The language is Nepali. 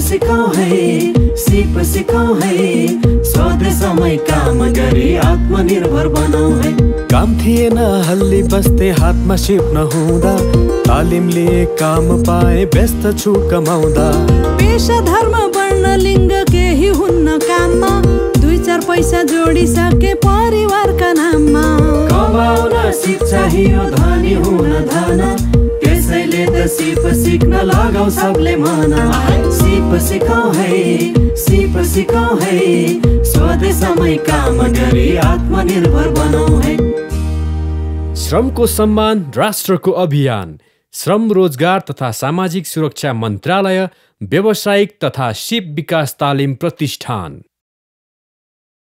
सिकाउ है सिप सिकाउ है। स्वदेशमै काम गरी आत्मनिर्भर बनाउ है। काम थिएन हल्ली बस्थे हातमा सिप नहुँदा। तालिम लिए काम पाए व्यस्त छु कमाउँदा। पेसा धर्म वर्ण लिङ्ग केही हुन्न काममा दुई चार पैसा जोडिसके परिवारका नाममा। कमाउन सिप चाहियो धनी हुन धन। सिप सिक्न लगाउ सबले मन। सिप सिकाउ है सिप सिकाउ है स्वदेशमै काम गरी आत्मनिर्भर बनाउ है। श्रमको सम्मान राष्ट्रको अभियान श्रम रोजगार तथा सामाजिक सुरक्षा मन्त्रालय व्यावसायिक तथा सिप विकास तालिम प्रतिष्ठान।